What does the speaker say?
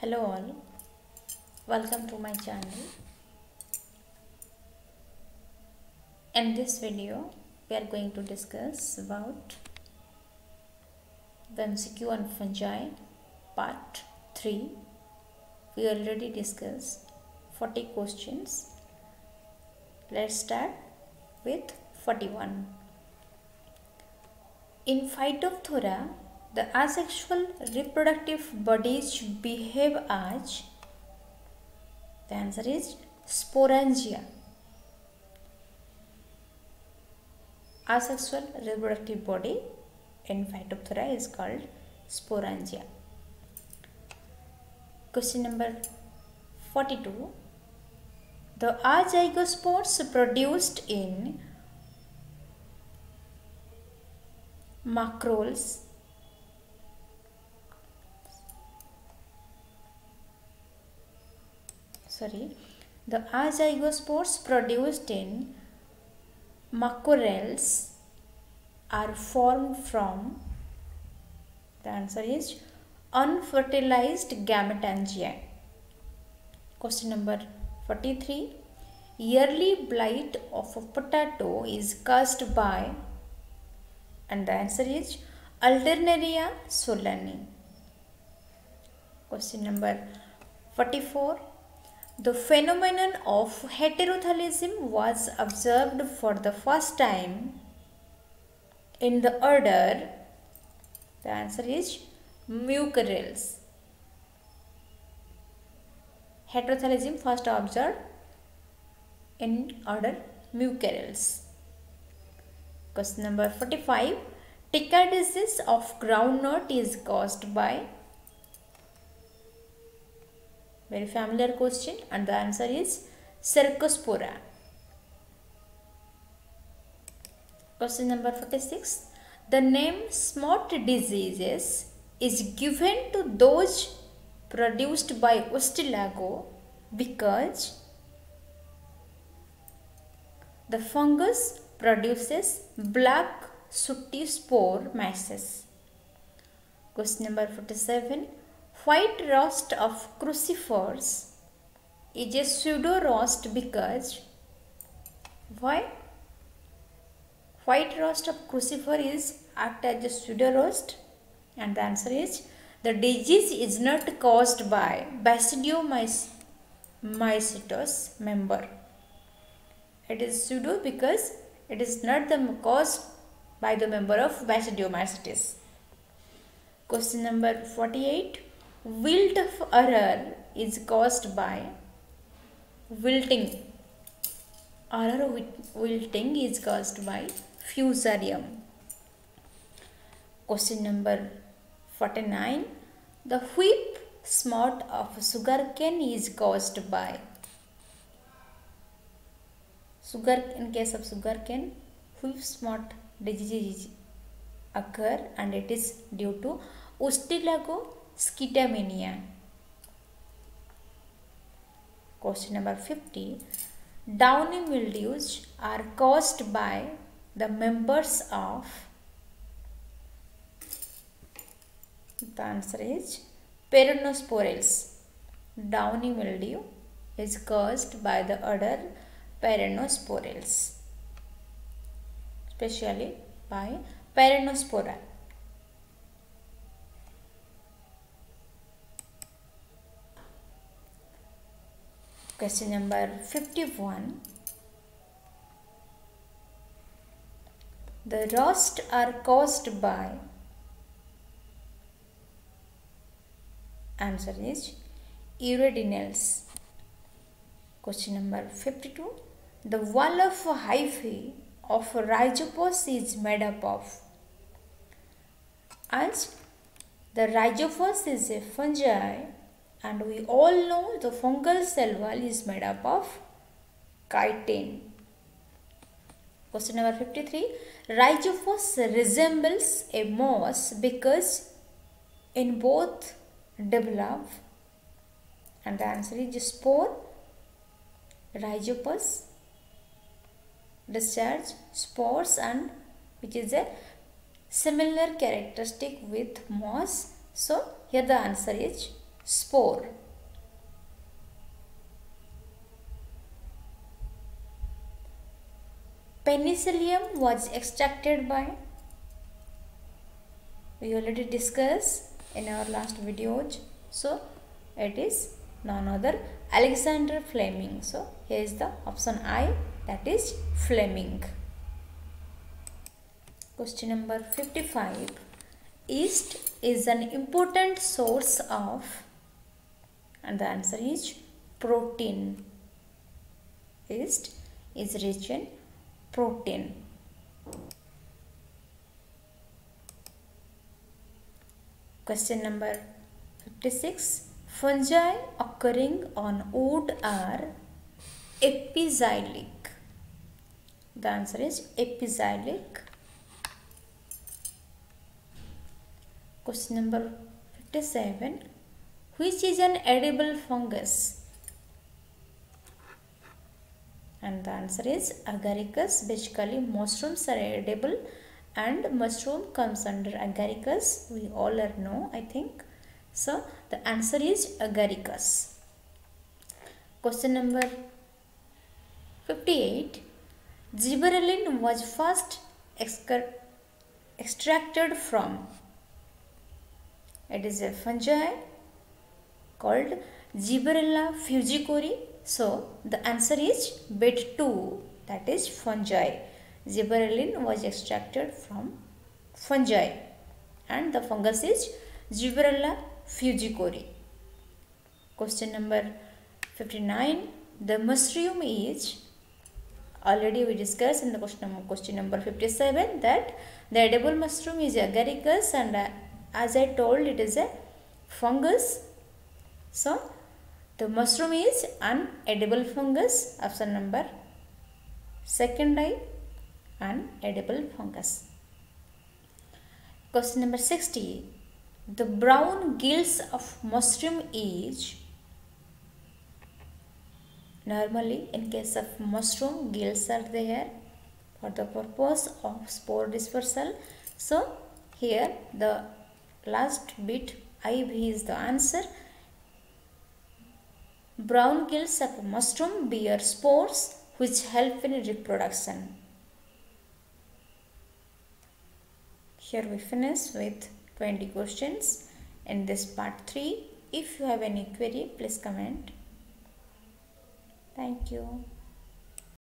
Hello all, welcome to my channel. In this video, we are going to discuss about the MCQ on fungi part 3. We already discussed 40 questions. Let's start with 41. In Phytophthora, the asexual reproductive bodies behave as the answer is sporangia. Asexual reproductive body in Phytophthora is called sporangia. Question number 42. The azygospores produced in mucorales sorry the azygospores produced in mucorales are formed from the answer is unfertilized gametangia question number 43 yearly blight of a potato is caused by and the answer is alternaria solani. Question number 44 the phenomenon of heterothallism was observed for the first time in the order the answer is mucorales heterothallism first observed in order mucorales question number 45 tikka disease of groundnut is caused by very familiar question and the answer is cercospora question number 46 the name smut diseases is given to those produced by Ustilago because the fungus produces black sooty spore masses. Question number 47. White rust of crucifers is a pseudo rust because why? White rust of crucifer is act as a pseudo rust and the answer is the disease is not caused by Basidiomycetes member. It is pseudo because it is not the caused by the member of Basidiomycetes. Question number 48. Wilt of arhar is caused by wilting. Arhar wilting is caused by fusarium. Question number 49. The whip smut of sugarcane is caused by sugar in case of sugarcane whip smut disease occur and it is due to Ustilago scitaminea. Question number 50. Downy mildews are caused by the members of the answer is peronosporales. Downy mildew is caused by the order peronosporales, especially by peronospora. Question number 51. The rust are caused by answer is uredinales. Question number 52. The wall of hyphae of rhizopus is made up of as the rhizopus is a fungi and we all know the fungal cell wall is made up of chitin. Question number 53. Rhizopus resembles a moss because in both develop and the answer is spore rhizopus discharge spores and which is a similar characteristic with moss so here the answer is spore. Penicillium was extracted by we already discussed in our last videos so it is none other Alexander Fleming. So here is the option I that is Fleming. Question number 55 yeast is an important source of and the answer is protein yeast is rich in protein Question number 56. Fungi occurring on wood are epixylic. The answer is epixylic. Question number 57. Which is an edible fungus? And the answer is agaricus. Basically, mushrooms are edible and mushroom comes under agaricus. We all are know i think. So the answer is agaricus. Question number 58 gibberellin was first extracted from? It is a fungi called Gibberella fusaricoria so the answer is bit 2 that is fungi Gibberellin was extracted from fungi and the fungus is Gibberella fusaricoria. Question number 59. The mushroom is already we discussed in the question, question number 57 that the edible mushroom is agaricus and uh, as I told it is a fungus. So the mushroom is an edible fungus option number second I and edible fungus. Question number 60. The brown gills of mushroom is normally in case of mushroom gills are there for the purpose of spore dispersal. So here the last bit IV is the answer. Brown gills of mushroom bear spores which help in reproduction. Here we finish with 20 questions in this part 3. If you have any query, please comment. Thank you.